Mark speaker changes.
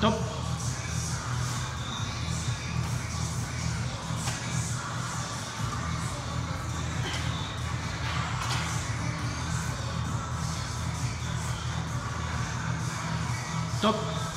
Speaker 1: top
Speaker 2: top